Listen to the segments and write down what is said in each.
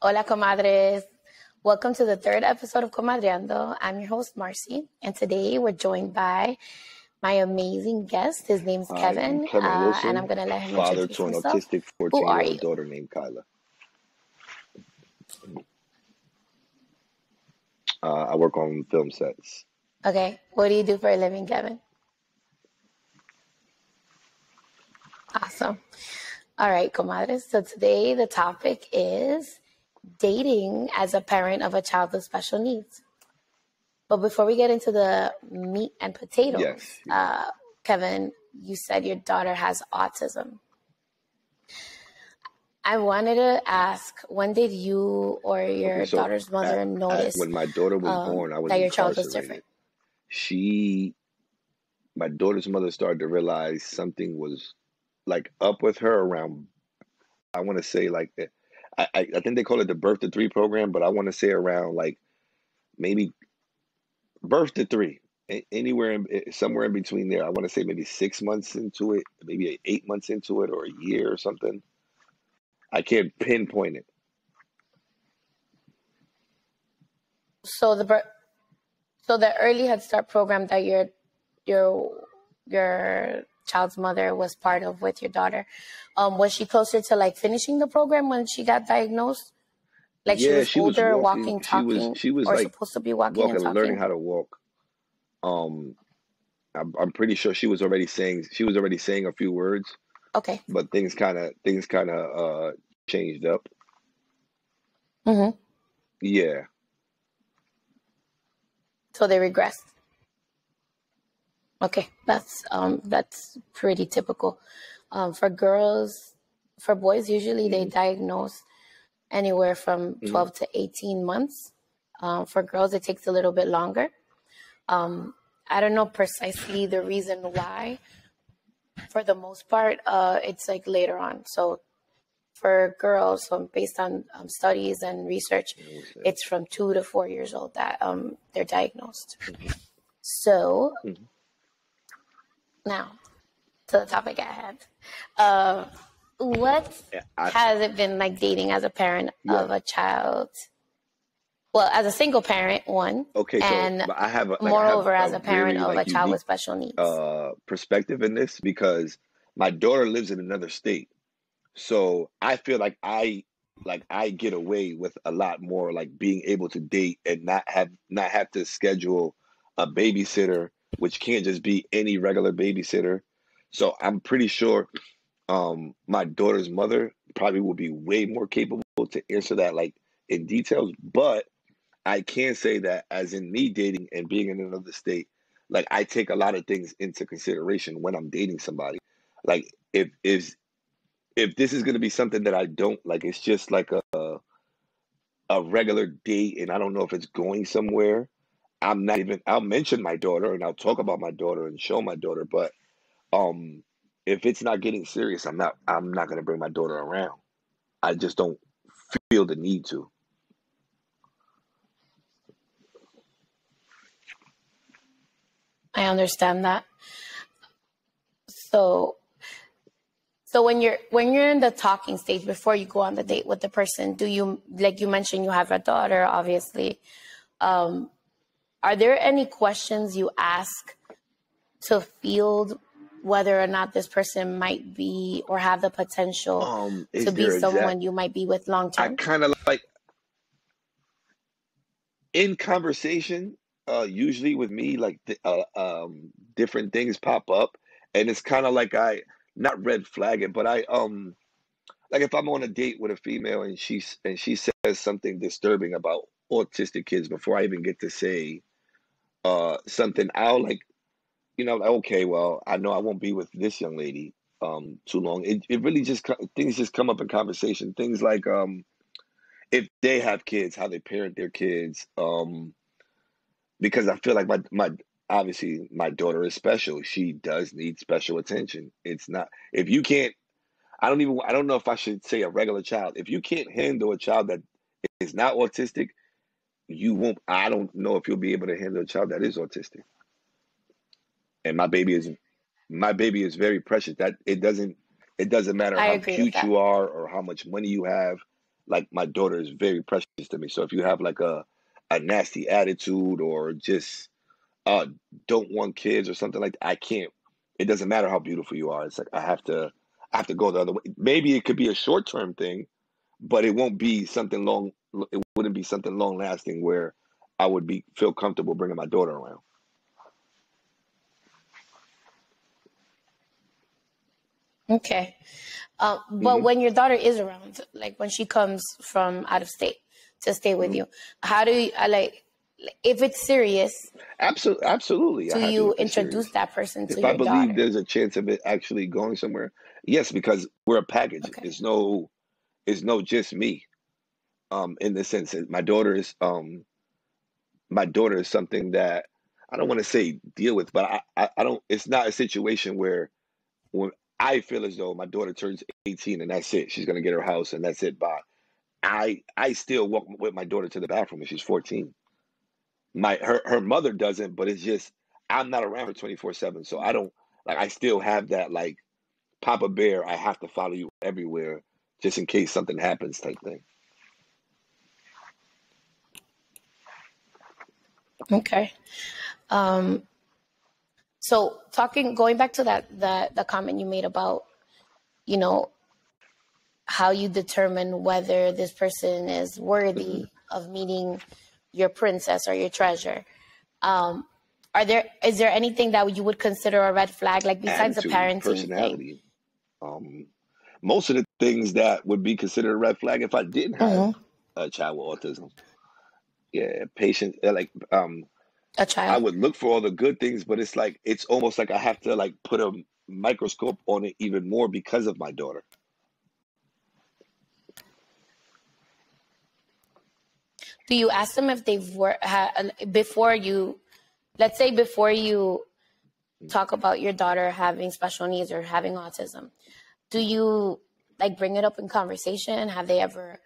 Hola, comadres. Welcome to the third episode of Comadreando. I'm your host, Marcy, and today we're joined by my amazing guest. His name's Hi, Kevin, uh, Wilson, and I'm going to let him father introduce to an himself. autistic Who 14 are year old daughter named Kyla. Uh, I work on film sets. Okay, what do you do for a living, Kevin? Awesome. All right, comadres. So today the topic is dating as a parent of a child with special needs. But before we get into the meat and potatoes, Yes. uh, Kevin, you said your daughter has autism. I wanted to ask, when did you or your Okay, so daughter's mother at, at, notice when my daughter was um, born, I was that your child was different? She, my daughter's mother started to realize something was like up with her around, I want to say like, eh, I, I, think they call it the birth to three program, but I want to say around like maybe birth to three, anywhere in, eh, somewhere in between there. I want to say maybe six months into it, maybe eight months into it, or a year or something. I can't pinpoint it. So the so the early Head Start program that your your your child's mother was part of with your daughter, um, was she closer to like finishing the program when she got diagnosed? Like she was she was older, walking. walking, She was talking, she was or like supposed to be walking and walking, learning how to walk. Um, I'm, I'm pretty sure she was already saying she was already saying a few words, Okay. but things kind of things kind of uh changed up. hmm Yeah, So they regressed. Okay, that's um that's pretty typical. Um, for girls, for boys, usually they hmm diagnose anywhere from hmm 12 to 18 months. Um, for girls, it takes a little bit longer. Um, I don't know precisely the reason why. For the most part, uh, it's like later on. So for girls, um, based on um, studies and research, it's from two to four years old that um, they're diagnosed. So now to the topic at hand. Uh, what Yeah, I has it been like dating as a parent yeah. of a child? Well, as a single parent, one, Okay, so and I have a, like I have moreover, as a a parent of a like child with special needs. uh perspective in this because my daughter lives in another state. So I feel like I like I get away with a lot more like being able to date and not have not have to schedule a babysitter, which can't just be any regular babysitter. So I'm pretty sure um my daughter's mother probably will be way more capable to answer that like in details, but I can say that as in me dating and being in another state, like I take a lot of things into consideration when I'm dating somebody. Like if if if this is gonna be something that I don't like, it's just like a a regular date, and I don't know if it's going somewhere. I'm not even. I'll mention my daughter and I'll talk about my daughter and show my daughter, but um, if it's not getting serious, I'm not. I'm not gonna bring my daughter around. I just don't feel the need to. I understand that. So, so when you're when you're in the talking stage before you go on the date with the person, do you like you mentioned you have a daughter, obviously? Um, are there any questions you ask to field whether or not this person might be or have the potential Um, to be there exact? someone you might be with long term? I kind of like in conversation. Uh, usually with me, like th- uh, um, different things pop up, and it's kind of like I not red flag it, but I um like if I'm on a date with a female and she's and she says something disturbing about autistic kids before I even get to say uh something, I'll like you know like, okay, well I know I won't be with this young lady um too long. It it really just things just come up in conversation. Things like um if they have kids, how they parent their kids. Um, because I feel like my my obviously my daughter is special. She does need special attention. It's not if you can't. I don't even. I don't know if I should say a regular child. If you can't handle a child that is not autistic, you won't. I don't know if you'll be able to handle a child that is autistic. And my baby is my baby is very precious. That it doesn't it doesn't matter I how cute you are or how much money you have. like my daughter is very precious to me. So if you have like a a nasty attitude or just uh don't want kids or something like that, I can't. It doesn't matter how beautiful you are. It's like I have to I have to go the other way. Maybe it could be a short term thing, but it won't be something long. It wouldn't be something long lasting where I would be feel comfortable bringing my daughter around. Okay. Uh, but hmm when your daughter is around, like when she comes from out of state to stay with hmm you, how do you, I like, if it's serious, Absolutely, absolutely. Do you introduce that person to If I believe daughter? there's a chance of it actually going somewhere, yes, because we're a package. Okay. It's no, it's no just me. Um, in the sense that my daughter is, um, my daughter is something that I don't want to say deal with, but I, I, I don't. It's not a situation where when I feel as though my daughter turns 18 and that's it, she's gonna get her house and that's it. Bye. I I still walk with my daughter to the bathroom when she's 14. My her her mother doesn't, but it's just I'm not around her 24/7, so I don't like. I still have that like Papa Bear. I have to follow you everywhere just in case something happens type thing. Okay. Um, so talking, going back to that, the, the comment you made about, you know, how you determine whether this person is worthy of meeting your princess or your treasure. Um, are there is there anything that you would consider a red flag, like besides the parenting thing? personality. Um, most of the things that would be considered a red flag if I didn't have hmm a child with autism. Yeah, patience. uh, Like um, A I child. I would look for all the good things, but it's like it's almost like I have to like put a microscope on it even more because of my daughter. Do you ask them if they've worked ha, before you? Let's say before you talk about your daughter having special needs or having autism. Do you like bring it up in conversation? Have they ever,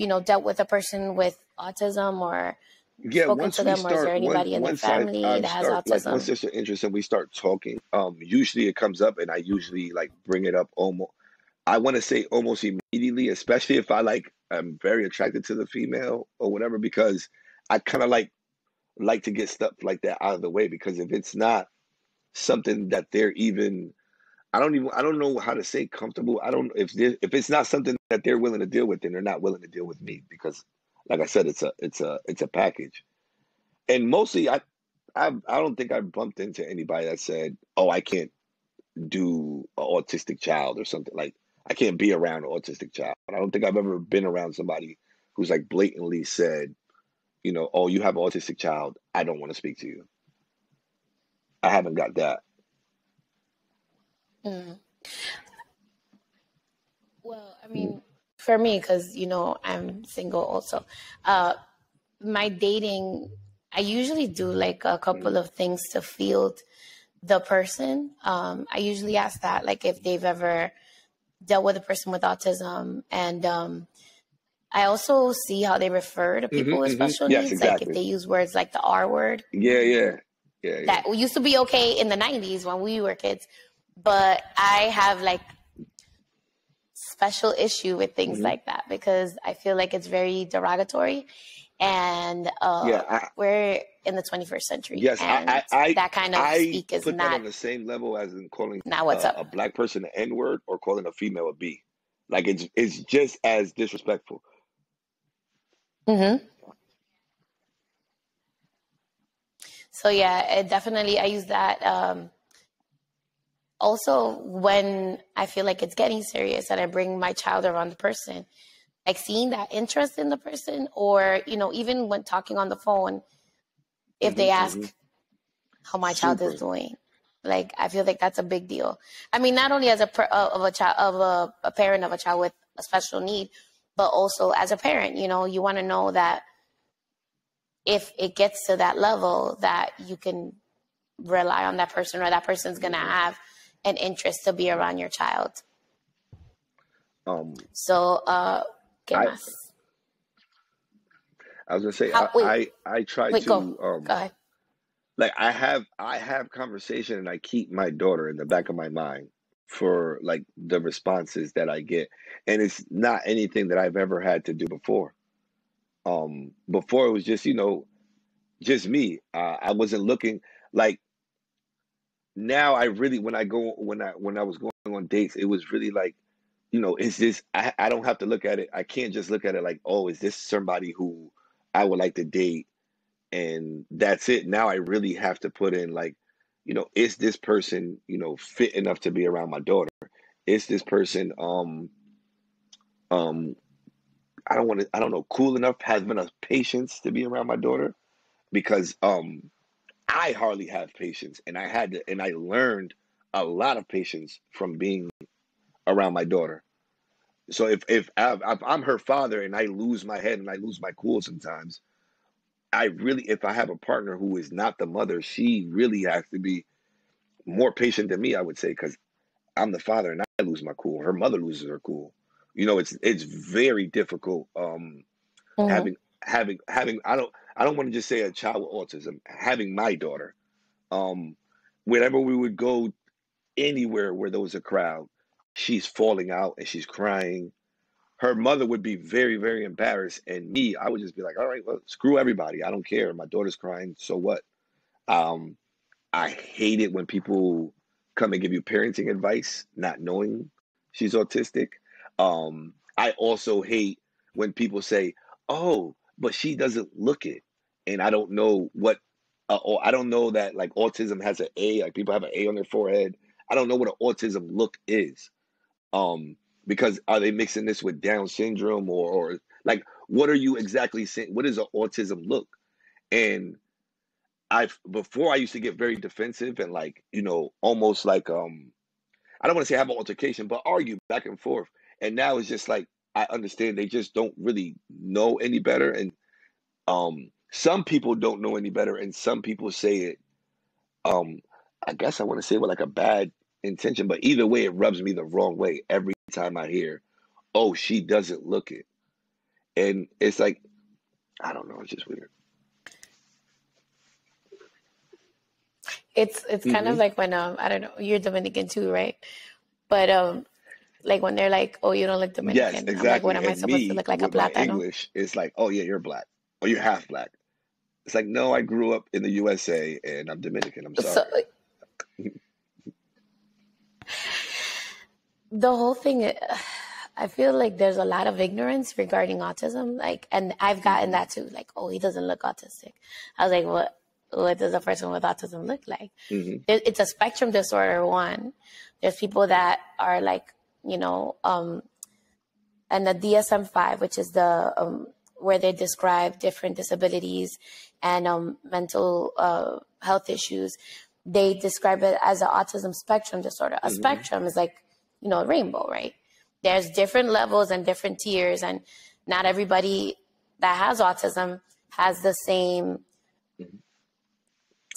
you know, dealt with a person with autism or Yeah, spoken once to them, or is there start, anybody in their once I family I that has start like once there's an interest and we start talking, um, usually it comes up and I usually like bring it up almost. I want to say almost immediately, especially if I like I'm very attracted to the female or whatever, because I kind of like like to get stuff like that out of the way because if it's not something that they're even I don't even I don't know how to say comfortable. I don't if they if it's not something that they're willing to deal with, then they're not willing to deal with me because like I said, it's a it's a it's a package. And mostly I I I don't think I bumped into anybody that said, "Oh, I can't do an autistic child or something like I can't be around an autistic child." I don't think I've ever been around somebody who's like blatantly said, you know, "Oh, you have an autistic child. I don't want to speak to you." I haven't got that. Mm. Well, I mean, for me, because you know I'm single also. Uh, my dating, I usually do like a couple of things to field the person. Um, I usually ask that, like if they've ever dealt with a person with autism, and um, I also see how they refer to people hmm with special Yes, needs, like if they use words like the R word. Yeah, yeah, yeah, yeah. That used to be okay in the '90s when we were kids, but I have like special issue with things hmm like that because I feel like it's very derogatory, and Yeah, uh, I we're in the 21st century, yes, I I that kind of speak is not on the same level as in calling not what's uh, a black person an N word or calling a female a B. Like it's it's just as disrespectful. hmm So yeah, it definitely I use that. Um, also, when I feel like it's getting serious and I bring my child around the person, like seeing that interest in the person, or you know, even when talking on the phone, if hmm they ask hmm how my child is doing, like I feel like that's a big deal. I mean, not only as a per, uh, of a child of a, a parent of a child with a special need, but also as a parent. You know, you want to know that if it gets to that level, that you can rely on that person, or that person's gonna hmm have an interest to be around your child. Um, So, uh, ¿qué I más? I was gonna say How, I wait, I I try wait, to go um ahead. like I have I have conversation and I keep my daughter in the back of my mind for like the responses that I get. And it's not anything that I've ever had to do before. Um before it was just, you know, just me. Uh, I wasn't looking like now I really when I go when I when I was going on dates, it was really like, you know, is this I, I don't have to look at it. I can't just look at it like, oh, is this somebody who I would like to date and that's it. Now I really have to put in like, you know, is this person, you know, fit enough to be around my daughter? Is this person um um I don't want to I don't know, cool enough, has enough patience to be around my daughter? Because um I hardly have patience and I had to and I learned a lot of patience from being around my daughter. So if if, I, I'm her father and I lose my head and I lose my cool sometimes, I really, if I have a partner who is not the mother, she really has to be more patient than me. I would say because I'm the father and I lose my cool. Her mother loses her cool. You know, it's it's very difficult um, hmm having having having. I don't I don't want to just say a child with autism. Having my daughter, um, whenever we would go anywhere where there was a crowd, she's falling out and she's crying her mother would be very, very embarrassed, and me, I would just be like, "All right, well, screw everybody. I don't care. My daughter's crying, so what?" Um, I hate it when people come and give you parenting advice, not knowing she's autistic. Um, I also hate when people say, "Oh, but she doesn't look it," and I don't know what, uh, or I don't know that like autism has an A, like people have an A on their forehead. I don't know what an autism look is. Um, because are they mixing this with Down syndrome or, or like what are you exactly saying? What is an autism look? And I've before I used to get very defensive and like you know almost like um I don't want to say have an altercation, but argue back and forth. And now it's just like I understand they just don't really know any better, and um some people don't know any better, and some people say it. Um, I guess I want to say with like a bad intention, but either way, it rubs me the wrong way every time I hear, "Oh, she doesn't look it," and it's like I don't know, it's just weird. It's it's kind of hmm like when um I don't know you're Dominican too, right? But um like when they're like, "Oh, you don't look Yes, Dominican," I'm like, "What exactly. am I And supposed to me look like a plátano?" English, it's like, "Oh yeah, you're black, or you're half black." It's like, no, I grew up in the USA and I'm Dominican. I'm So sorry. the whole thing, I feel like there's a lot of ignorance regarding autism. Like, and I've gotten that too. Like, oh, he doesn't look autistic. I was like, what? What does a person with autism look like? hmm It, it's a spectrum disorder. One, there's people that are like, you know, um, and the DSM-5, which is the um, where they describe different disabilities and um, mental uh, health issues. They describe it as an autism spectrum disorder. A hmm spectrum is like, you know, a rainbow, right? There's different levels and different tiers, and not everybody that has autism has the same hmm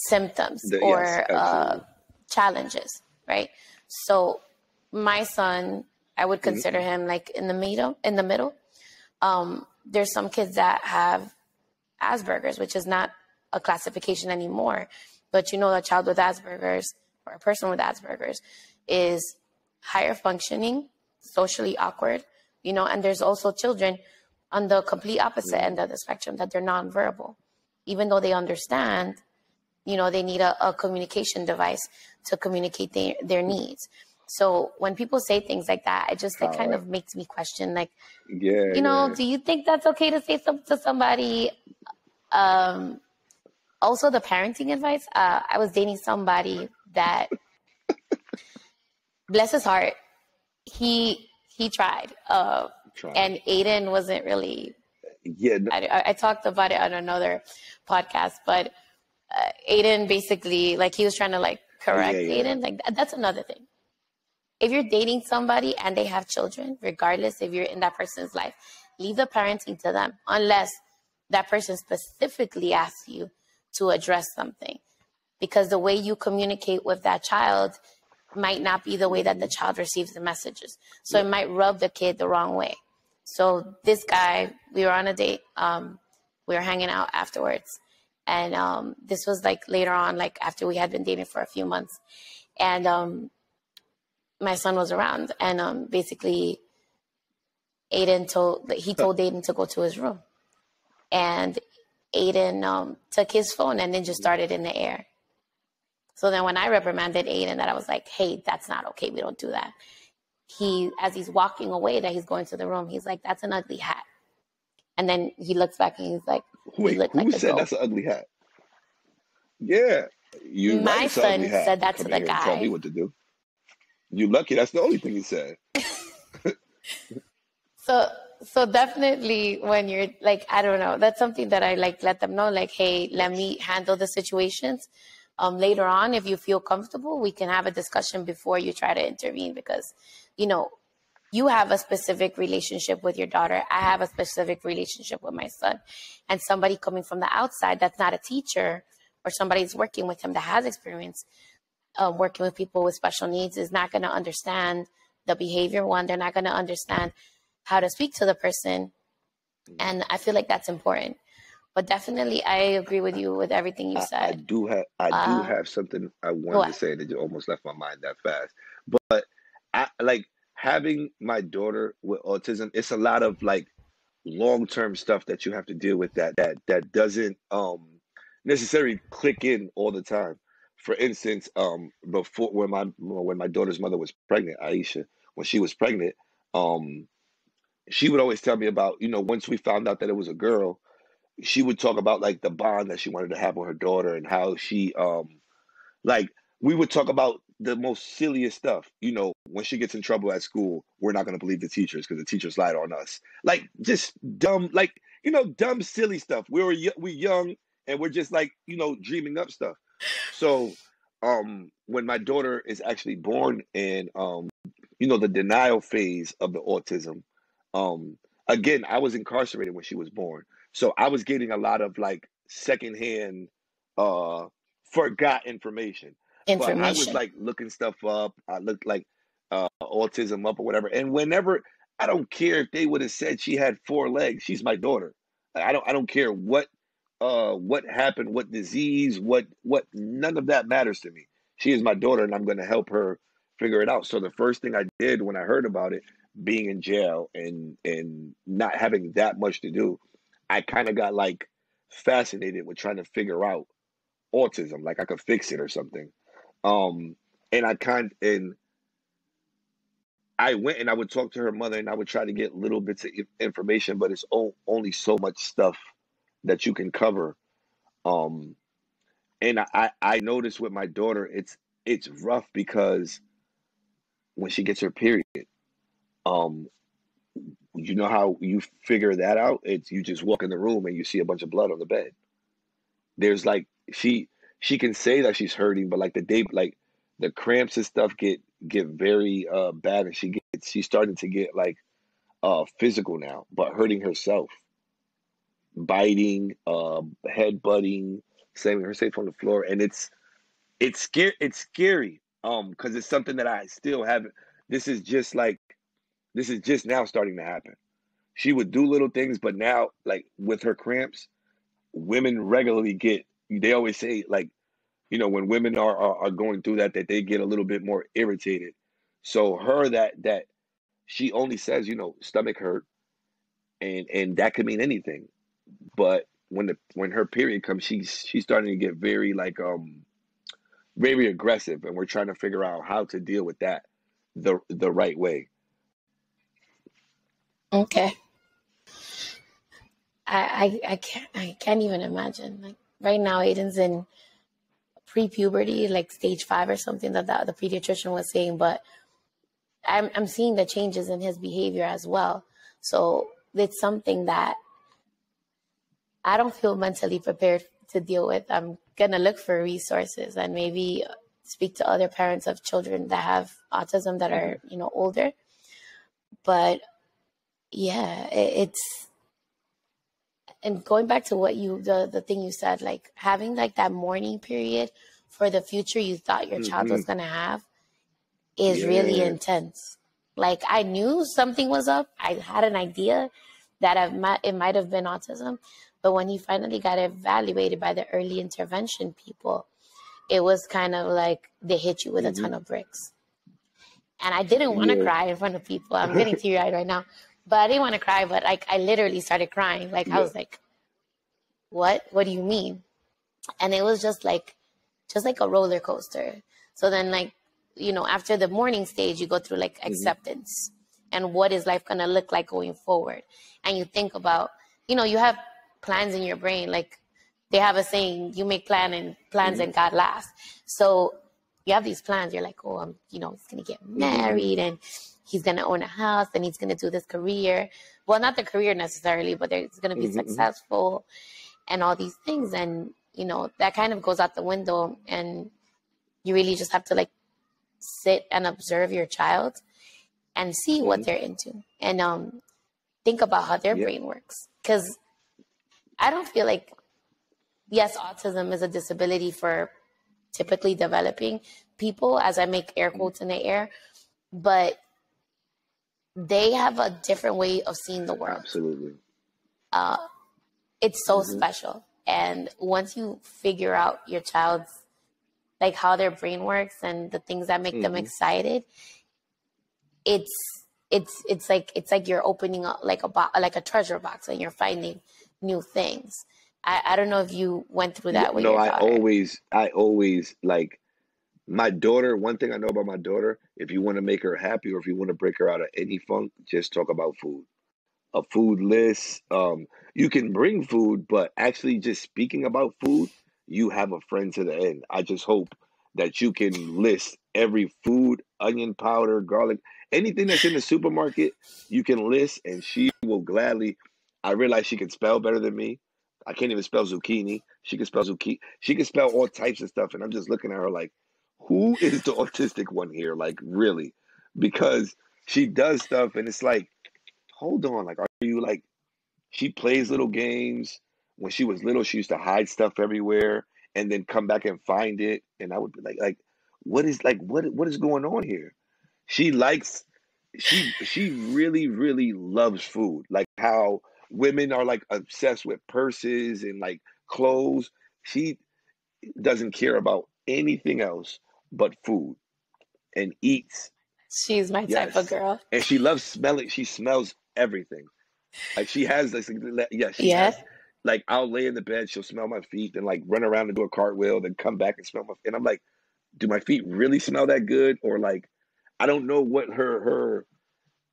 symptoms The, yes, or uh, challenges, right? So my son, I would hmm consider him like in the middle. In the middle, um, there's some kids that have Asperger's, which is not a classification anymore. But you know, a child with Asperger's or a person with Asperger's is higher functioning, socially awkward, you know, and there's also children on the complete opposite hmm end of the spectrum that they're nonverbal. Even though they understand, you know, they need a, a communication device to communicate their, their needs. So when people say things like that, it just like kind of makes me question, like, Yeah, you know, yeah. do you think that's okay to say something to somebody? Um, also, the parenting advice. Uh, I was dating somebody that, bless his heart, he he tried, uh, Trying. and Aiden wasn't really. Yeah, no, I, I talked about it on another podcast, but uh, Aiden basically like he was trying to like yeah, correct yeah. Aiden. Like that's another thing. If you're dating somebody and they have children, regardless if you're in that person's life, leave the parenting to them unless that person specifically asks you to address something. Because the way you communicate with that child might not be the way that the child receives the messages. So it might rub the kid the wrong way. So this guy, we were on a date. Um, we were hanging out afterwards, and um, this was like later on, like after we had been dating for a few months, and um, my son was around, and um, basically, Aiden told he told Aiden to go to his room, and Aiden um, took his phone and then just started in the air. So then when I reprimanded Aiden that I was like, hey, that's not okay. We don't do that. He, as he's walking away, that he's going to the room, he's like, that's an ugly hat. And then he looks back and he's like, Wait, who like said that's an ugly hat? Yeah. You My son said that to the guy. Tell me what to do. You lucky. That's the only thing he said. so so definitely when you're like i don't know that's something that i like let them know like hey let me handle the situations um, later on if you feel comfortable we can have a discussion before you try to intervene because you know you have a specific relationship with your daughter i have a specific relationship with my son and somebody coming from the outside that's not a teacher or somebody's working with him that has experience uh, working with people with special needs is not going to understand the behavior one they're not going to understand how to speak to the person. Mm-hmm. And I feel like that's important. But definitely, I agree with you with everything you said. I, I do have I do uh, have something I wanted what? to say that you almost left my mind that fast. But I like having my daughter with autism. It's a lot of like long term stuff that you have to deal with that that that doesn't um necessarily click in all the time. For instance, um before when my when my daughter's mother was pregnant, Aisha, when she was pregnant, um she would always tell me about, you know, once we found out that it was a girl, she would talk about like the bond that she wanted to have with her daughter and how she um like we would talk about the most silliest stuff. You know, when she gets in trouble at school, we're not going to believe the teachers because the teachers lied on us. Like just dumb, like you know, dumb, silly stuff. We were we young and we're just like you know dreaming up stuff. So, um, when my daughter is actually born and um, you know, the denial phase of the autism, um, again, I was incarcerated when she was born, so I was getting a lot of like secondhand, uh, forgot information. But I was like looking stuff up. I looked like uh, autism up or whatever. And whenever I don't care if they would have said she had four legs, she's my daughter. I don't. I don't care what uh what happened, what disease, what what none of that matters to me. She is my daughter, and I'm going to help her figure it out. So the first thing I did when I heard about it being in jail and and not having that much to do, I kind of got like fascinated with trying to figure out autism, like I could fix it or something. Um, and I kind and I went and I would talk to her mother and I would try to get little bits of information, but it's only so much stuff that you can cover. Um, and I I noticed with my daughter, it's it's rough because when she gets her period, um, you know how you figure that out? It's you just walk in the room and you see a bunch of blood on the bed. There's like she she can say that she's hurting, but like the day like the cramps and stuff get get very uh bad and she gets she's starting to get like uh physical now, but hurting herself. Biting, uh head butting, slamming herself on the floor. And it's it's scary it's scary. Um, because it's something that I still haven't this is just like this is just now starting to happen. She would do little things, but now, like with her cramps, women regularly get. They always say, like, you know, when women are, are are going through that, that they get a little bit more irritated. So her that that she only says, you know, stomach hurt, and and that could mean anything. But when the when her period comes, she's she's starting to get very like um very aggressive, and we're trying to figure out how to deal with that the the right way. Okay. I, I I can't I can't even imagine. Like right now Aiden's in pre puberty, like stage five or something that the, the pediatrician was saying, but I'm I'm seeing the changes in his behavior as well. So it's something that I don't feel mentally prepared to deal with. I'm gonna look for resources and maybe speak to other parents of children that have autism that are, you know, older. But yeah it, it's and going back to what you the the thing you said like having like that mourning period for the future you thought your mm-hmm. child was mm-hmm. going to have is yeah. really intense like i knew something was up i had an idea that i might, it might have been autism but when he finally got evaluated by the early intervention people it was kind of like they hit you with mm-hmm. a ton of bricks and I didn't want to Yeah. cry in front of people. I'm getting teary eyed right now, but I didn't want to cry. But like, I literally started crying. Like, I was like, "What? What do you mean?" And it was just like, just like a roller coaster. So then, like, you know, after the mourning stage, you go through like Mm-hmm. acceptance and what is life gonna look like going forward. And you think about, you know, you have plans in your brain. Like they have a saying, you make plan and plans and God laughs. So you have these plans. You're like, oh, I'm, you know, he's gonna get married and he's gonna own a house and he's gonna do this career. Well, not the career necessarily, but it's gonna be Mhm, mhm. successful and all these things. And you know, that kind of goes out the window, and you really just have to like sit and observe your child and see what Mhm. they're into and um think about how their Yeah. brain works because i don't feel like yes autism is a disability for typically developing people as i make air quotes in the air but they have a different way of seeing the world Absolutely. uh, it's so Mhm. special. And once you figure out your child's like how their brain works and the things that make them Mhm. excited, it's it's it's like it's like you're opening up like a bo- like a treasure box and you're finding new things. I, I don't know if you went through that with no, I daughter. always, I always like my daughter. One thing I know about my daughter, if you want to make her happy or if you want to break her out of any funk, just talk about food. A food list. Um, you can bring food, but actually just speaking about food, you have a friend to the end. I just hope that you can list every food, onion powder, garlic, anything that's in the supermarket, you can list and she will gladly. I realized she can spell better than me. I can't even spell zucchini. She can spell zucchini. She can spell all types of stuff. And I'm just looking at her like, who is the autistic one here? Like, really? Because she does stuff and it's like, hold on. Like, are you like, she plays little games. When she was little, she used to hide stuff everywhere and then come back and find it. And I would be like, like, what is like what what is going on here? She likes she she really, really loves food. Like how women are like obsessed with purses and like clothes. She doesn't care about anything else but food and eats. She's my type of girl. And she loves smelling. She smells everything. Like she has this, yeah, she Yeah. has. Like I'll lay in the bed, she'll smell my feet, then like run around and do a cartwheel, then come back and smell my. And I'm like, do my feet really smell that good, or like, I don't know what her her.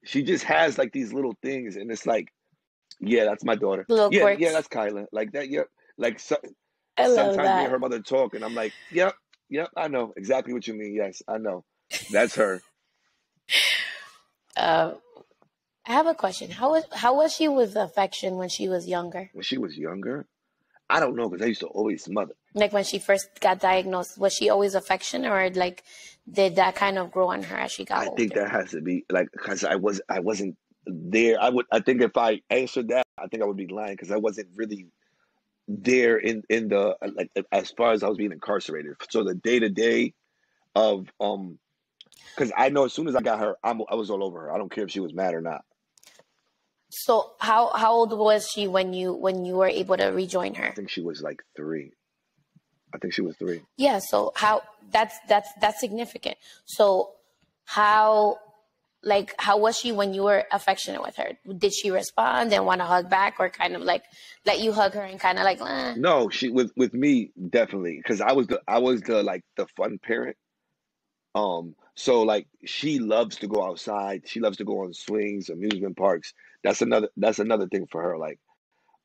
She just has like these little things, and it's like, yeah, that's my daughter. Little Yeah, yeah, that's Kyla. Like that. Yep. Like so, sometimes me and her mother talk, and I'm like, yep, yep, I know exactly what you mean. Yes, I know. That's her. Uh, I have a question. How was how was she with affection when she was younger? When she was younger, I don't know because I used to always smother. Like when she first got diagnosed, was she always affectionate, or like did that kind of grow on her as she got I think that has to be like because I was I wasn't there. I would I think if I answered that, I think I would be lying because I wasn't really there in in the like as far as I was being incarcerated. So the day to day of um because I know as soon as I got her, I'm, I was all over her. I don't care if she was mad or not. So how how old was she when you when you were able to rejoin her? I think she was like three. I think she was three. Yeah. So how that's that's that's significant. So how like how was she when you were affectionate with her? Did she respond and want to hug back, or kind of like let you hug her and kind of like, eh? No, she with with me definitely because I was the I was the like the fun parent. Um, so like she loves to go outside. She loves to go on swings, amusement parks. That's another that's another thing for her. Like,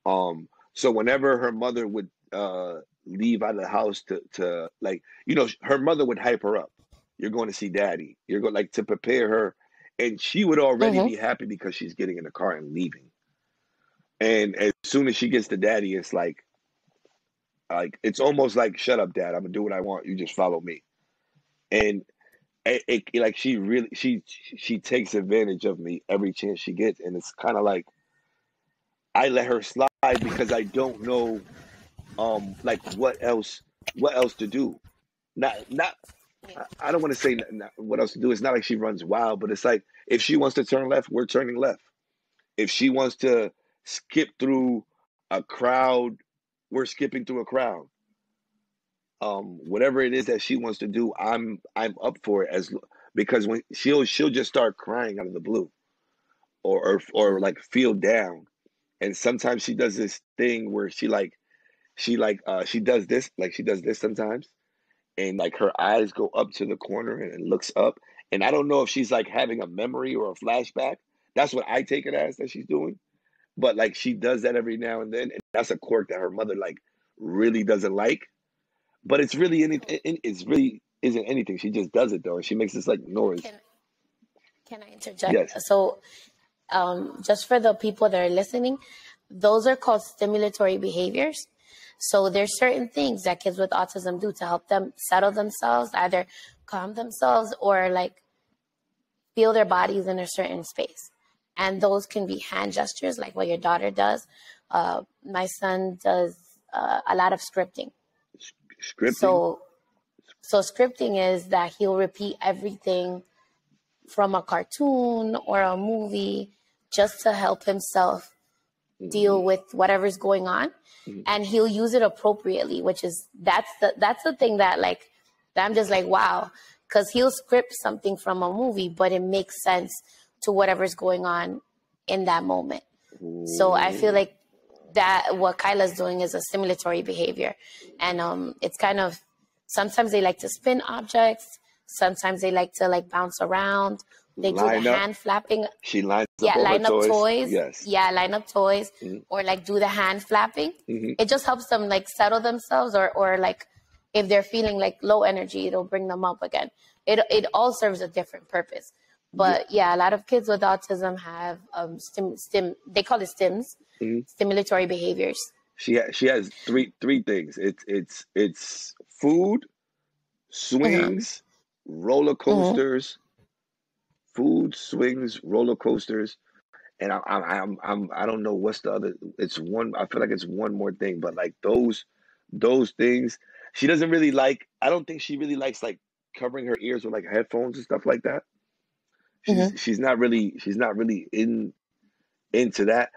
um, so whenever her mother would uh leave out of the house to to like, you know, her mother would hype her up. You're going to see daddy. You're going like to prepare her, and she would already hmm be happy because she's getting in the car and leaving. And as soon as she gets to daddy, it's like like it's almost like shut up, dad. I'm gonna do what I want. You just follow me. And it, it like she really she she takes advantage of me every chance she gets, and it's kind of like I let her slide because I don't know um like what else what else to do. Not not. I don't want to say what else to do. It's not like she runs wild, but it's like if she wants to turn left, we're turning left. If she wants to skip through a crowd, we're skipping through a crowd. Um, whatever it is that she wants to do, I'm I'm up for it as because when she'll she'll just start crying out of the blue or or, or like feel down and sometimes she does this thing where she like she like uh she does this like she does this sometimes and like her eyes go up to the corner and, and looks up and i don't know if she's like having a memory or a flashback. That's what i take it as that she's doing. But like she does that every now and then and that's a quirk that her mother like really doesn't like. But it's really anything it's really isn't anything. She just does it though and she makes this like noise. Can can I interject? yes. So, um, just for the people that are listening, those are called stimulatory behaviors. So there's certain things that kids with autism do to help them settle themselves, either calm themselves or like feel their bodies in a certain space. And those can be hand gestures, like what your daughter does. Uh, my son does uh, a lot of scripting. scripting So, so scripting is that he'll repeat everything from a cartoon or a movie just to help himself deal with whatever's going on and he'll use it appropriately which is that's the that's the thing that like that i'm just like wow. Because he'll script something from a movie but it makes sense to whatever's going on in that moment. So i feel like that what kyla's doing is a stimulatory behavior. And um it's kind of sometimes they like to spin objects. Sometimes they like to like bounce around they do the up. hand flapping. She lines up yeah her line up toys. toys. Yes. Yeah line up toys Mhm. or like do the hand flapping. Hmm it just helps them like settle themselves or or like if they're feeling like low energy it'll bring them up again. It it all serves a different purpose. But yeah a lot of kids with autism have um stim, stim they call it stims hmm stimulatory behaviors. She ha- she has three three things. It's it's it's food mm-hmm. swings roller hmm coasters food swings roller coasters and I, I, I'm I'm I don't know what's the other. It's one. I feel like it's one more thing, but like those those things, she doesn't really like. I don't think she really likes like covering her ears with like headphones and stuff like that. She's mm-hmm. she's not really she's not really in into that.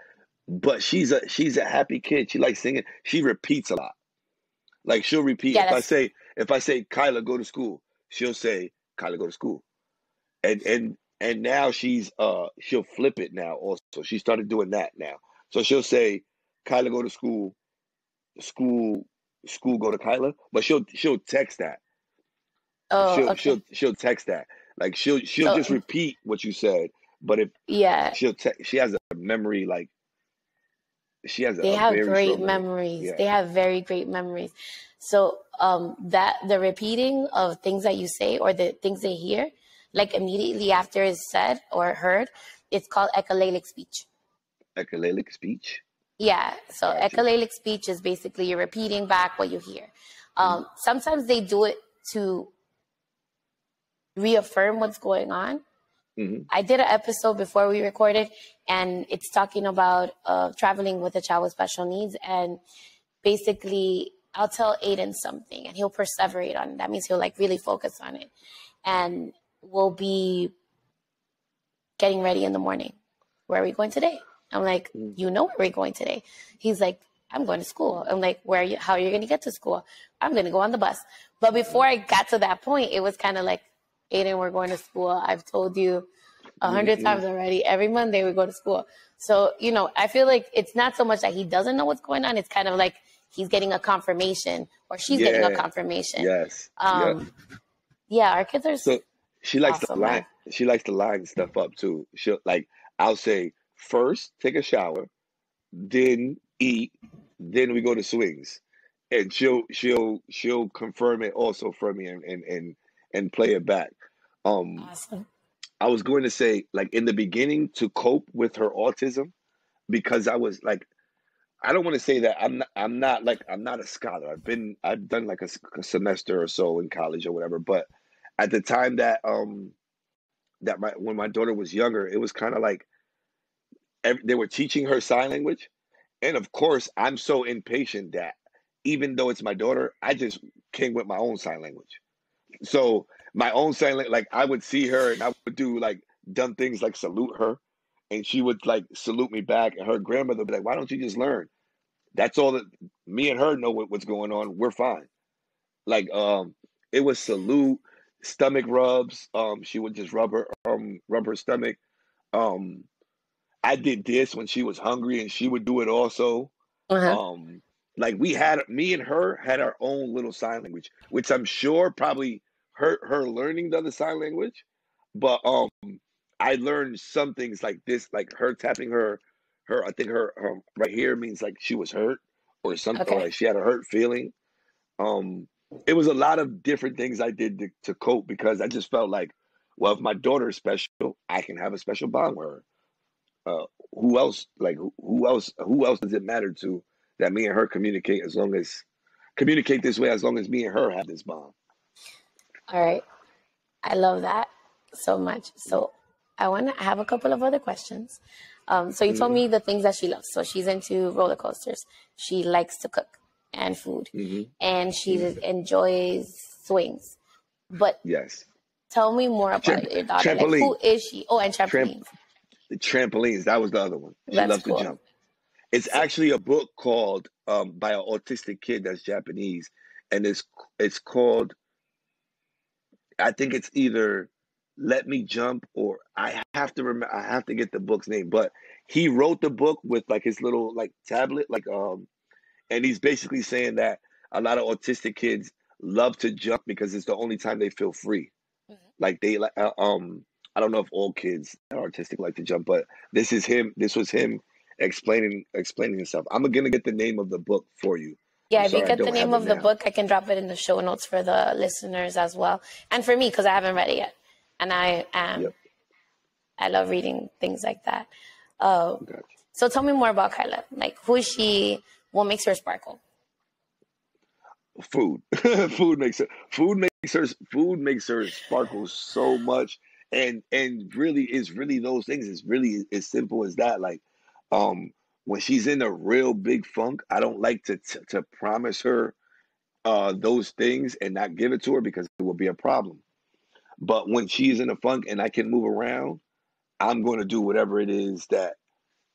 But she's a she's a happy kid. She likes singing. She repeats a lot. Like she'll repeat. yeah If I say if I say Kyla go to school, she'll say Kyla go to school and and and now she's uh she'll flip it now also. She started doing that now. So she'll say kyla go to school school school go to kyla but she'll she'll text that. Oh she'll okay. she'll she'll text that. Like she'll she'll just repeat what you said but if yeah. she'll te- she has a memory like she has they have great memories. Yeah. They have very great memories. So um that the repeating of things that you say or the things they hear like immediately after it's said or heard it's called echolalic speech. Echolalic speech? Yeah so gotcha. echolalic speech is basically you're repeating back what you hear. Mm um sometimes they do it to reaffirm what's going on. Hmm I did an episode before we recorded, and it's talking about uh, traveling with a child with special needs. And basically, I'll tell Aiden something, and he'll perseverate on it. That means he'll like really focus on it, and we'll be getting ready in the morning. Where are we going today? I'm like, mm you know where we're going today. He's like, I'm going to school. I'm like, where are you? How are you going to get to school? I'm going to go on the bus. But before I got to that point, it was kind of like, Aiden, we're going to school. I've told you a hundred hmm times already. Every Monday we go to school. So, you know, I feel like it's not so much that he doesn't know what's going on. It's kind of like he's getting a confirmation or she's getting a confirmation. yes yep Um, yeah, our kids are So she likes to awesome, line man. she likes to line stuff up too. She'll like I'll say first take a shower, then eat, then we go to swings. And she'll she'll she'll confirm it also for me and and and, and play it back. Um Awesome. I was going to say like in the beginning to cope with her autism because I was like I don't want to say that I'm not, I'm not like I'm not a scholar. I've been I've done like a semester or so in college or whatever, but at the time that um that my when my daughter was younger, it was kind of like ev- they were teaching her sign language, and of course, I'm so impatient that even though it's my daughter, I just came with my own sign language. So my own sign language, like I would see her and I would do like dumb things like salute her, and she would like salute me back, and her grandmother would be like, "Why don't you just learn?" That's all that me and her know what, what's going on. We're fine. Like um, it was salute, stomach rubs. Um, she would just rub her um rub her stomach. Um, I did this when she was hungry, and she would do it also. Uh-huh. Um, like we had me and her had our own little sign language, which I'm sure probably hurt her learning the other sign language. But um, I learned some things like this, like her tapping her, her. I think her, her right here means like she was hurt or something, Okay. like she had a hurt feeling. Um, it was a lot of different things I did to, to cope because I just felt like, well, if my daughter is special, I can have a special bond with her. Uh, who else? Like who, who else? Who else does it matter to that me and her communicate as long as communicate this way as long as me and her have this bond? All right. I love that so much. So I want to have a couple of other questions. Um, so you told hmm me the things that she loves. So she's into roller coasters. She likes to cook and food, hmm and she hmm enjoys swings. But Yes. tell me more Tramp- about your daughter. Like, who is she? Oh, and Tramp- trampolines. the trampolines. That was the other one. She That's loves to jump. It's So, actually a book called um, by an autistic kid that's Japanese, and it's it's called I think it's either Let Me Jump or I have to remember I have to get the book's name, but he wrote the book with like his little like tablet, like um, and he's basically saying that a lot of autistic kids love to jump because it's the only time they feel free. Mhm. Like they like uh, um, I don't know if all kids that are artistic like to jump, but this is him. This was him explaining explaining himself. I'm gonna get the name of the book for you. yeah, I'm if you sorry get the name of the book, I can drop it in the show notes for the listeners as well, and for me because I haven't read it yet, and I am Yep, I love reading things like that. Uh, gotcha. so tell me more about Kyla. Like, who is she? What makes her sparkle? Food, food makes her. Food makes her. Food makes her sparkle so much, and and really it's really those things. It's really as simple as that. Like, um, when she's in a real big funk, I don't like to to, to promise her uh those things and not give it to her because it will be a problem. But when she's in a funk and I can move around, I'm going to do whatever it is that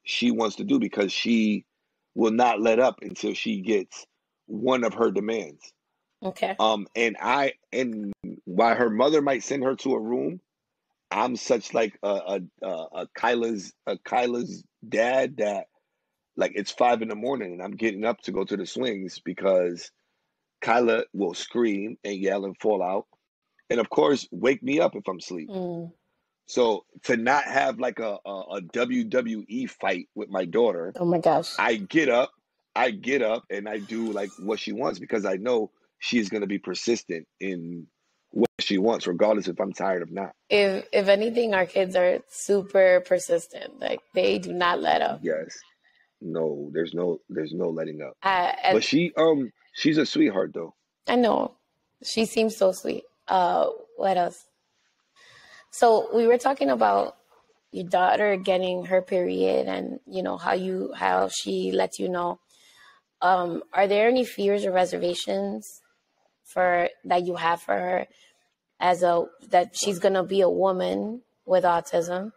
she wants to do because she will not let up until she gets one of her demands. Okay. Um, and I and while her mother might send her to a room, I'm such like a a, a, Kyla's a Kyla's dad that like it's five in the morning and I'm getting up to go to the swings because Kyla will scream and yell and fall out, and of course wake me up if I'm asleep. Mm, So to not have like a, a, a WWE fight with my daughter, oh my gosh. I get up, I get up and I do like what she wants because I know she's gonna be persistent in what she wants, regardless if I'm tired or not. If if anything, our kids are super persistent. Like they do not let up. Yes. No, there's no there's no letting up. I I, But she um she's a sweetheart though. I know. She seems so sweet. Uh, what else? So we were talking about your daughter getting her period, and you know how you how she lets you know. Um, are there any fears or reservations for that you have for her as a that she's gonna be a woman with autism?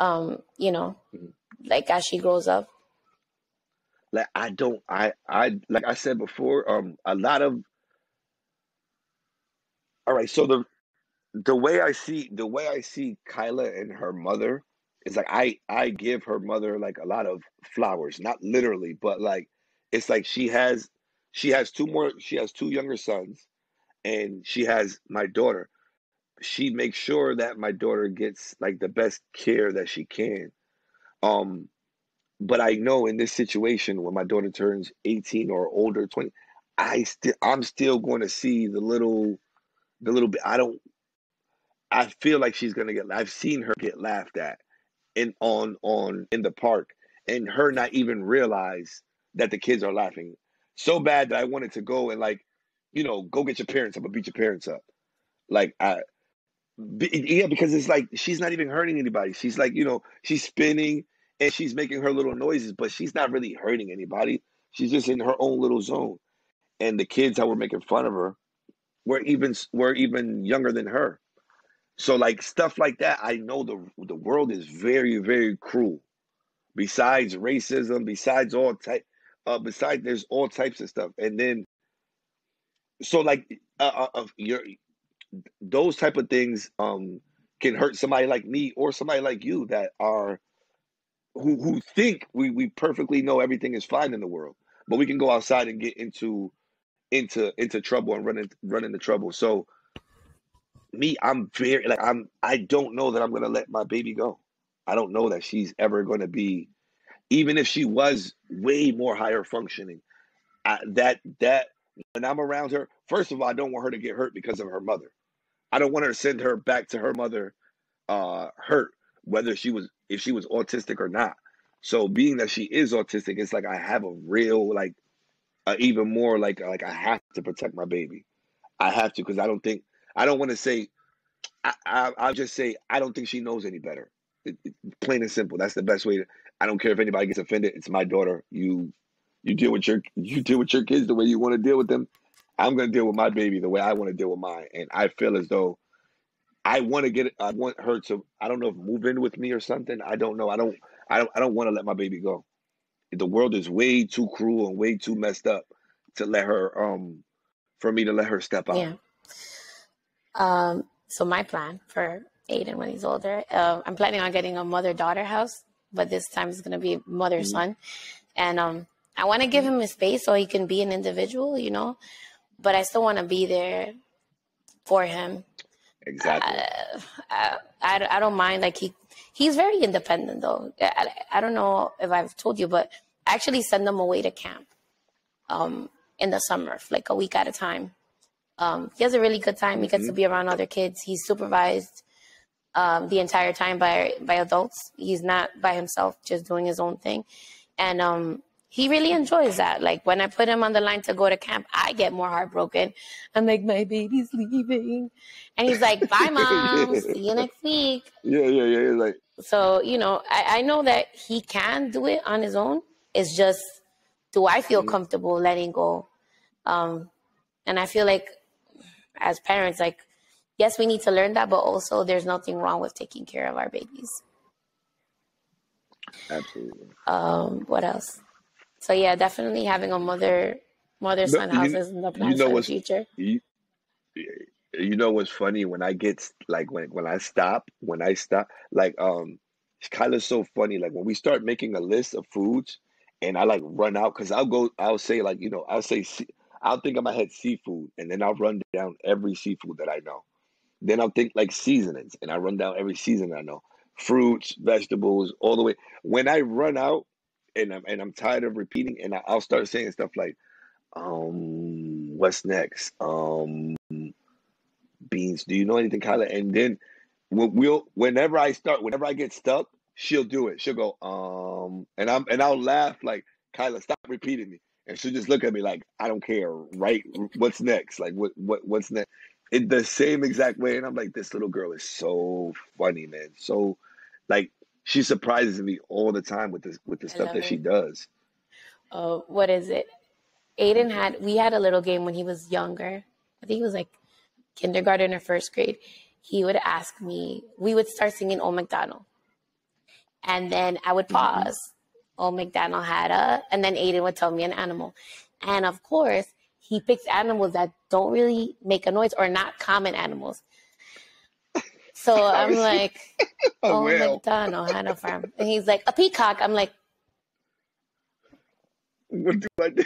Um, you know, Mhm. like as she grows up. Like I don't I I like I said before, um a lot of all right, so the the way I see the way I see Kyla and her mother is like I I give her mother like a lot of flowers, not literally, but like it's like she has she has two more she has two younger sons and she has my daughter. She makes sure that my daughter gets like the best care that she can. Um but I know in this situation when my daughter turns 18 or older, 20, I still I'm still going to see the little the little bit I don't I feel like she's gonna get. I've seen her get laughed at in on on in the park, and her not even realize that the kids are laughing. So bad that I wanted to go and like, you know, go get your parents up or beat your parents up. Like I, be, yeah, because it's like she's not even hurting anybody. She's like, you know, she's spinning and she's making her little noises, but she's not really hurting anybody. She's just in her own little zone. And the kids that were making fun of her were even were even younger than her. So like stuff like that, I know the the world is very very cruel. Besides racism, besides all type, uh, besides there's all types of stuff, and then so like uh, uh, of your those type of things um can hurt somebody like me or somebody like you that are who who think we we perfectly know everything is fine in the world, but we can go outside and get into into into trouble and run into run into trouble. So me, I'm very like I'm I don't know that I'm gonna let my baby go. I don't know that she's ever gonna be, even if she was way more higher functioning. I, that that when I'm around her, first of all, I don't want her to get hurt because of her mother. I don't want her to send her back to her mother uh hurt, whether she was if she was autistic or not. So being that she is autistic, it's like I have a real like uh, even more like like I have to protect my baby. I have to because I don't think I don't want to say I, I I'll just say I don't think she knows any better. It, it, plain and simple. That's the best way to. I don't care if anybody gets offended. It's my daughter. You you deal with your you deal with your kids the way you want to deal with them. I'm gonna deal with my baby the way I want to deal with mine, and I feel as though I want to get. I want her to. I don't know if move in with me or something. I don't know. I don't. I don't. I don't want to let my baby go. The world is way too cruel and way too messed up to let her. Um, for me to let her step out. Yeah. Um. So my plan for Aiden when he's older, uh, I'm planning on getting a mother daughter house, but this time it's gonna be mother son, mm-hmm. and um, I want to give him a space so he can be an individual, you know, but I still want to be there for him Exactly. Uh, I, I, I, don't mind. Like he, he's very independent though. I, I don't know if I've told you, but I actually send them away to camp, um, in the summer, like a week at a time. Um, he has a really good time. He gets mm-hmm. to be around other kids. He's supervised, um, the entire time by, by adults. He's not by himself, just doing his own thing. And, um, he really enjoys that. Like when I put him on the line to go to camp, I get more heartbroken. I'm like, my baby's leaving. And he's like, bye, mom. yeah. See you next week. Yeah, yeah, yeah. Like, so, you know, I, I know that he can do it on his own. It's just, do I feel mm-hmm. comfortable letting go? Um, and I feel like as parents, like, yes, we need to learn that, but also there's nothing wrong with taking care of our babies. Absolutely. Um, what else? So yeah, definitely having a mother mother son house is in the plans you know for the future. You, you know what's funny when I get like when when I stop when I stop like um it's kind of so funny like when we start making a list of foods and I like run out because I'll go I'll say like you know I'll say I'll think in my head seafood and then I'll run down every seafood that I know. Then I'll think like seasonings and I run down every season I know. Fruits, vegetables, all the way. When I run out, and I'm and I'm tired of repeating, and I'll start saying stuff like, um, what's next? Um, beans. Do you know anything, Kyla? And then we'll whenever I start, whenever I get stuck, she'll do it. She'll go, um, and I'm and I'll laugh like, Kyla, stop repeating me. And she'll just look at me like, I don't care, right? What's next? Like, what, what, what's next? In the same exact way. And I'm like, this little girl is so funny, man. So, like, she surprises me all the time with this with the stuff that it. she does. Oh, what is it? Aiden had we had a little game when he was younger. I think he was like kindergarten or first grade. He would ask me. We would start singing "Old McDonald," and then I would mm-hmm. pause. Mm-hmm. Old McDonald had a, and then Aiden would tell me an animal, and of course he picks animals that don't really make a noise or not common animals. So I'm like, oh, well. McDonald had a farm. And he's like, a peacock. I'm like, what do I do?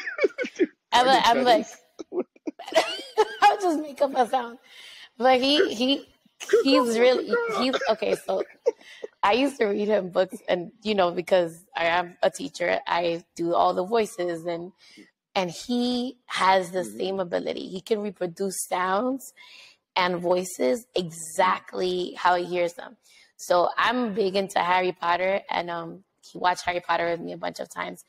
I'm like, I'm like I'll just make up a sound. But he he he's really he's okay. So I used to read him books, and you know because I am a teacher, I do all the voices, and and he has the mm-hmm. same ability. He can reproduce sounds and voices exactly how he hears them. So I'm big into Harry Potter, and um, he watched Harry Potter with me a bunch of times.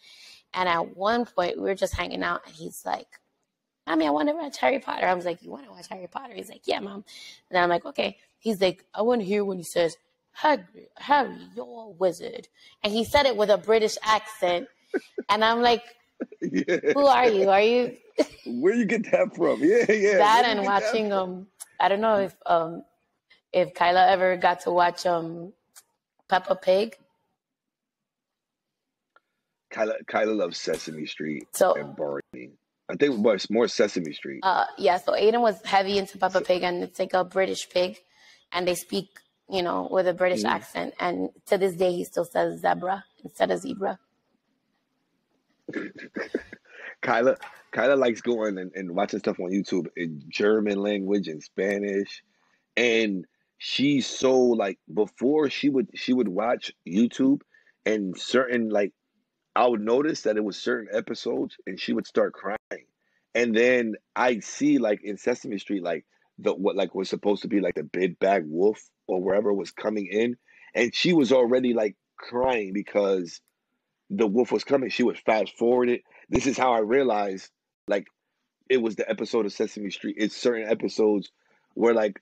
And at one point, we were just hanging out, and he's like, "Mommy, I want to watch Harry Potter." I was like, "You want to watch Harry Potter?" He's like, "Yeah, mom." And I'm like, "Okay." He's like, "I want to hear when he says." Harry, Harry, you're a wizard. And he said it with a British accent. And I'm like, yeah. who are you? Are you? Where you get that from? Yeah, yeah. That and watching um I don't know if um if Kyla ever got to watch um Peppa Pig. Kyla Kyla loves Sesame Street so, and Barney. I think it was more Sesame Street. Uh, yeah, so Aiden was heavy into Peppa Pig, and it's like a British pig, and they speak, you know, with a British Mm. accent. And to this day, he still says zebra instead of zebra. Kyla, Kyla likes going and, and watching stuff on YouTube in German language and Spanish, and she's so like before she would she would watch YouTube and certain like I would notice that it was certain episodes and she would start crying, and then I see like in Sesame Street like the what like was supposed to be like the big bag wolf or wherever was coming in, and she was already like crying because the wolf was coming. She was fast forwarded. This is how I realized like it was the episode of Sesame Street. It's certain episodes where like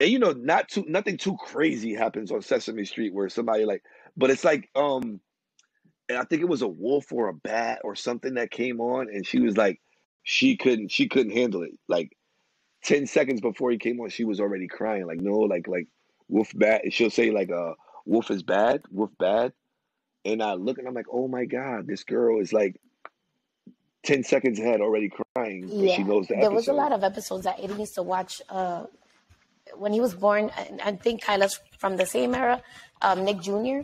and you know not too nothing too crazy happens on Sesame Street where somebody like but it's like um and I think it was a wolf or a bat or something that came on and she was like she couldn't she couldn't handle it. Like 10 seconds before he came on she was already crying like no like like wolf bad she'll say like uh wolf is bad, wolf bad. And I look and I'm like, oh my God, this girl is like 10 seconds ahead already crying because she Yeah, knows the there was a lot of episodes that Eddie used to watch uh, when he was born. and I think Kyla's from the same era. Um, Nick Jr.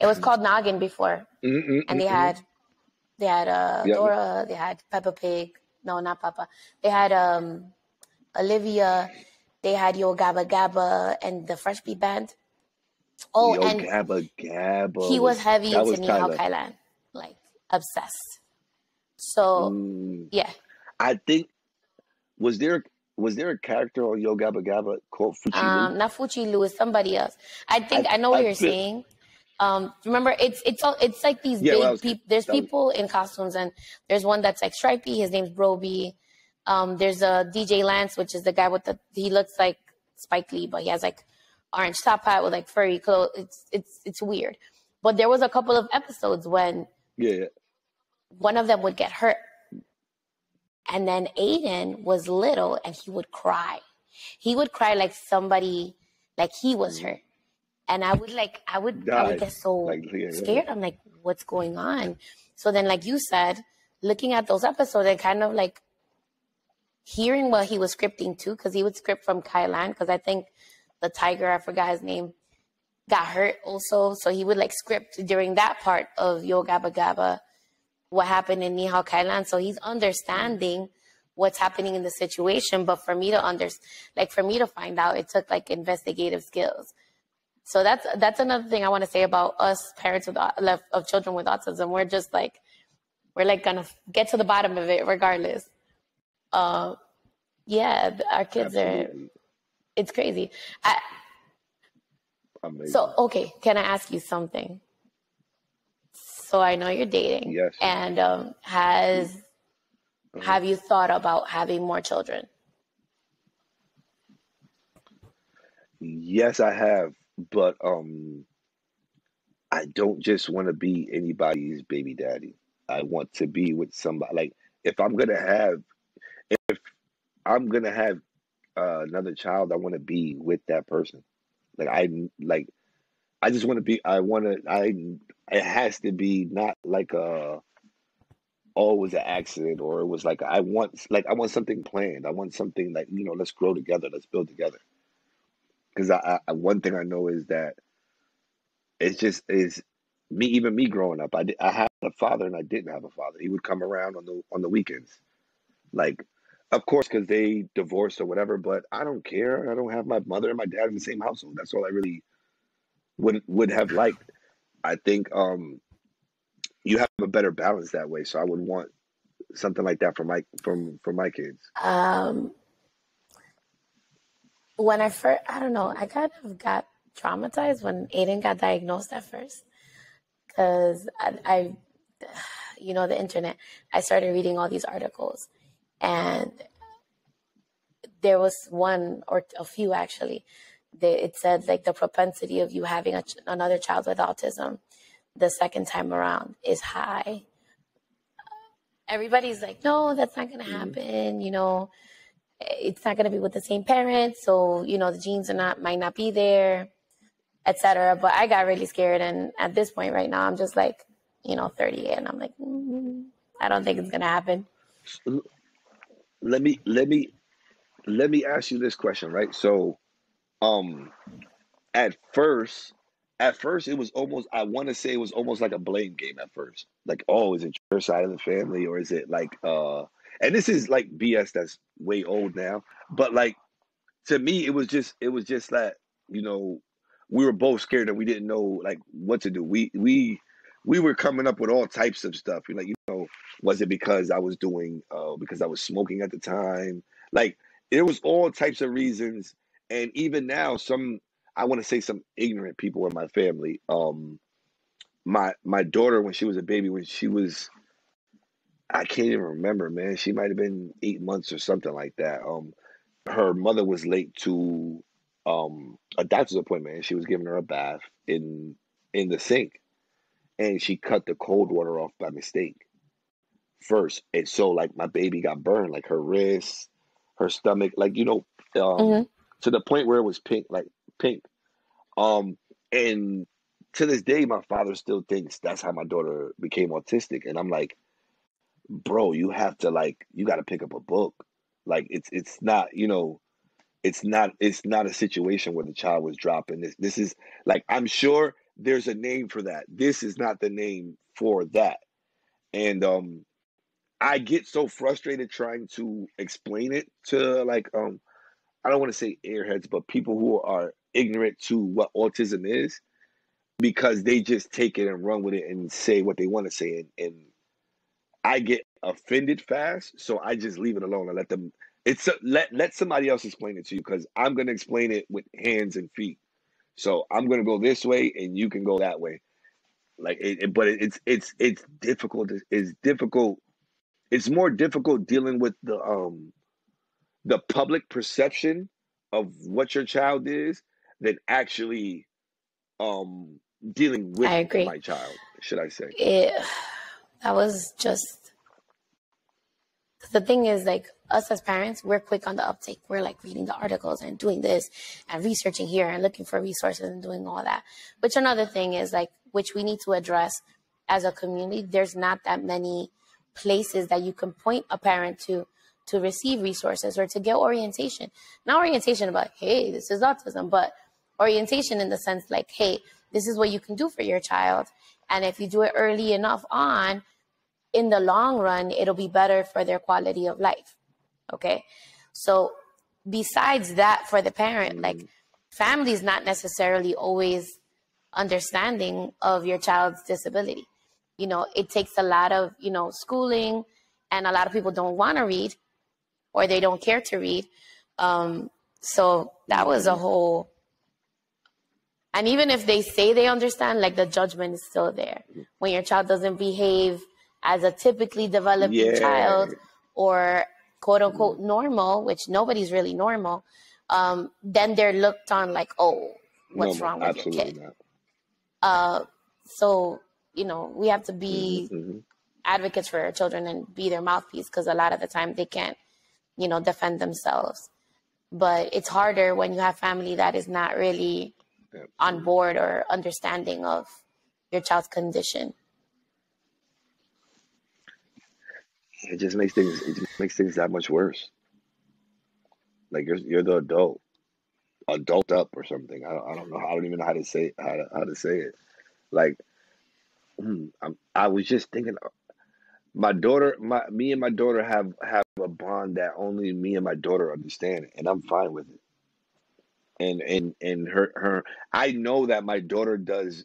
It was called Noggin before, Mm-mm, and they mm-mm. had they had uh, Yeah. Dora, they had Peppa Pig. No, not Peppa. They had um, Olivia. They had Yo Gabba Gabba and the Fresh Beat Band. Oh, Yo, and Gabba Gabba. he was heavy that into Nihao. Kai-Lan, like obsessed. So Mm, yeah, I think was there was there a character on Yo Gabba Gabba called Fuchi um, not Fuchi Lou, it's somebody else. I think I, I know what I you're saying. Um, remember, it's it's all it's like these yeah. Big people. There's that was people in costumes, and there's one that's like stripy. His name's Brobee. Um, there's a DJ Lance, which is the guy with the he looks like Spike Lee, but he has like orange top hat with like furry clothes. It's it's it's weird. But there was a couple of episodes when yeah. yeah. one of them would get hurt, and then Aiden was little and he would cry. He would cry like somebody like he was hurt. And I would like I would I would get so Like yeah. scared. I'm like, what's going on? So then, like you said, looking at those episodes and kind of like hearing what he was scripting too, because he would script from Kai-Lan, because I think the tiger, I forgot his name, got hurt also. So he would like script during that part of Yo Gabba Gabba what happened in Nihao Kai-Lan. So he's understanding what's happening in the situation. But for me to under like for me to find out, it took like investigative skills. So that's that's another thing I want to say about us parents with of children with autism. We're just like we're like gonna get to the bottom of it regardless. Uh, yeah, our kids are. It's crazy. I, amazing. so okay, can I ask you something? So I know you're dating, Yes. and um, has Uh-huh. have you thought about having more children? Yes, I have, but um, I don't just want to be anybody's baby daddy. I want to be with somebody. Like if I'm gonna have, if I'm gonna have uh, another child, I want to be with that person. Like I like, I just want to be. I want to. I. It has to be not like a. Oh, an accident, or it was like I want. Like I want something planned. I want something like you know. Let's grow together. Let's build together. Because I, I, one thing I know is that it's just is me. Even me growing up, I did, I had a father and I didn't have a father. He would come around on the on the weekends, like, of course, because they divorced or whatever. But I don't care. I don't have my mother and my dad in the same household. That's all I really would would have liked. I think um you have a better balance that way. So I would want something like that for my from for my kids. Um, when I first, I don't know, I kind of got traumatized when Aiden got diagnosed at first because I, I, you know, the internet. I started reading all these articles, and there was one or a few actually. That it said like the propensity of you having a, ch- another child with autism the second time around is high. Everybody's like, no, that's not going to hmm happen. You know, it's not going to be with the same parents, so you know the genes are not might not be there, etc. But I got really scared, and at this point right now, I'm just like, you know, 38, and I'm like, mm, I don't think it's going to happen. Let me let me let me ask you this question, right? So, um, at first, at first it was almost I want to say it was almost like a blame game at first. Like, oh, is it your side of the family or is it like uh and this is like BS that's way old now, but like to me it was just it was just that, you know, we were both scared and we didn't know like what to do. We we we were coming up with all types of stuff. Like, you know, was it because I was doing uh because I was smoking at the time? Like there was all types of reasons. And even now, some I want to say some ignorant people in my family. Um my my daughter when she was a baby, when she was I can't even remember, man. She might have been eight months or something like that. Um her mother was late to um a doctor's appointment and she was giving her a bath in in the sink and she cut the cold water off by mistake first. And so like my baby got burned like her wrist her stomach like you know um hmm to the point where it was pink like pink. Um and to this day my father still thinks that's how my daughter became autistic. And i'm like bro you have to like you got to pick up a book. Like it's it's not you know it's not it's not a situation where the child was dropping. This this is like i'm sure there's a name for that. This is not the name for that. And um i get so frustrated trying to explain it to like um i don't want to say airheads but people who are ignorant to what autism is because they just take it and run with it and say what they want to say and, and i get offended fast so i just leave it alone and let them it's a, let let somebody else explain it to you because i'm going to explain it with hands and feet so i'm going to go this way and you can go that way. Like it, it- but it, it's it's it's difficult it's difficult it's more difficult dealing with the um the public perception of what your child is than actually um dealing with my child should i say. It that was just the thing is like us as parents, we're quick on the uptake. We're like reading the articles and doing this and researching here and looking for resources and doing all that. Which another thing is like which we need to address as a community. There's not that many places that you can point a parent to to receive resources or to get orientation. Not orientation about, hey, this is autism, but orientation in the sense like, hey, this is what you can do for your child. And if you do it early enough on, in the long run, it'll be better for their quality of life. Okay. So besides that, for the parent, like mm-hmm. family is not necessarily always understanding of your child's disability. You know, it takes a lot of, you know, schooling and a lot of people don't want to read or they don't care to read. Um, so that was a mm-hmm. whole, and even if they say they understand, like the judgment is still there. Mm-hmm. When your child doesn't behave as a typically developing Yeah. child or quote unquote normal, which nobody's really normal, um, then they're looked on like, oh, what's No, wrong with your kid? Uh, so, you know, we have to be hmm advocates for our children and be their mouthpiece because a lot of the time they can't, you know, defend themselves. But it's harder when you have family that is not really on board or understanding of your child's condition. It just makes things it makes things that much worse. Like you're you're the adult, adult up or something. I don't, I don't know. I don't even know how to say how to how to say it. Like hmm, I'm, I was just thinking, my daughter, my me and my daughter have have a bond that only me and my daughter understand, and I'm fine with it. And and and her her, I know that my daughter does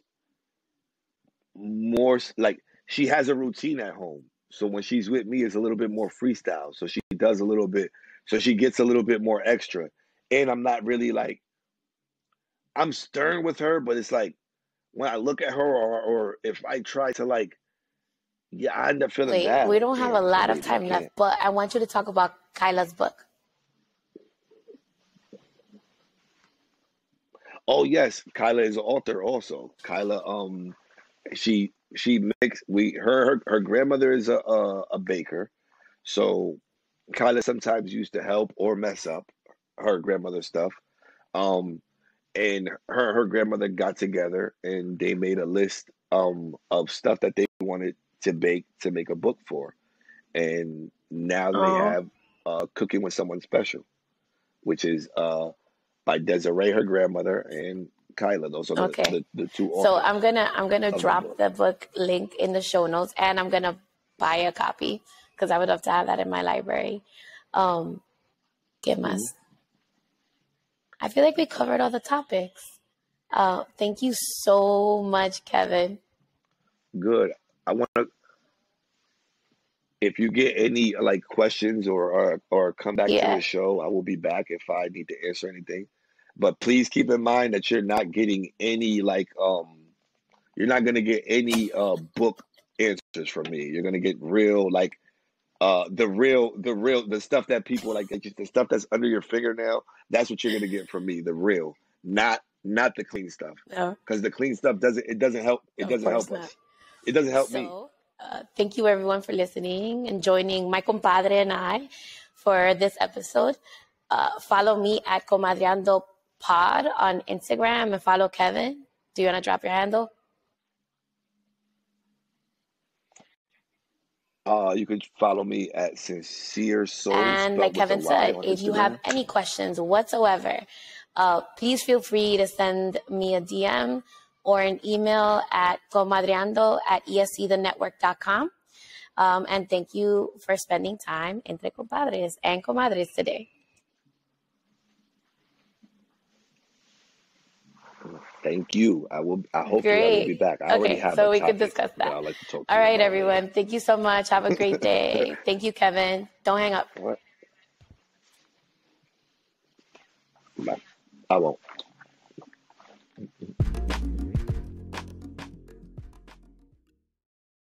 more like she has a routine at home. So when she's with me, it's a little bit more freestyle. So she does a little bit. So she gets a little bit more extra. And I'm not really like I'm stern with her, but it's like when I look at her, or or if I try to like, yeah, I end up feeling Wait, bad. we don't have a lot of time left, but I want you to talk about Kyla's book. Oh yes, Kyla is an author also. Kyla, um, she she makes we her her, her grandmother is a, a a baker, so Kyla sometimes used to help or mess up her grandmother's stuff. Um, and her her grandmother got together and they made a list um of stuff that they wanted to bake to make a book for. and now they Oh, have uh, Cooking with Someone Special, which is uh, by Desiree, her grandmother, and Kyla. Those are the, okay. the, the two So I'm gonna I'm gonna of the drop book. the book link in the show notes, and I'm gonna buy a copy because I would love to have that in my library. Um, ¿Qué más? Mhm. I feel like we covered all the topics. Uh, thank you so much, Kevin. Good. I want to. If you get any like questions or, or or come back to the show, I will be back if I need to answer anything. But please keep in mind that you're not getting any like um you're not gonna get any uh book answers from me. You're gonna get real like uh the real the real the stuff that people like just the stuff that's under your fingernail. That's what you're gonna get from me. The real, not not the clean stuff. No, Because the clean stuff doesn't it doesn't help it of doesn't help not. us. It doesn't help me. So, uh, thank you everyone for listening and joining my compadre and I for this episode. Uh, follow me at Comadreando Pod on Instagram and follow Kevin. Do you want to drop your handle? Uh, you can follow me at Sincere Soul, And like spelled with a Kevin said, if you have any questions whatsoever, uh, please feel free to send me a DM or an email at comadreando at escthenetwork.com. Um, and thank you for spending time entre compadres and comadres today. Thank you. I will. I hope I will be back. I already Okay, have so we could discuss that that. Like to talk to All right, everyone. Thank you so much. Have a great day. Thank you, Kevin. Don't hang up. What? Bye. I won't.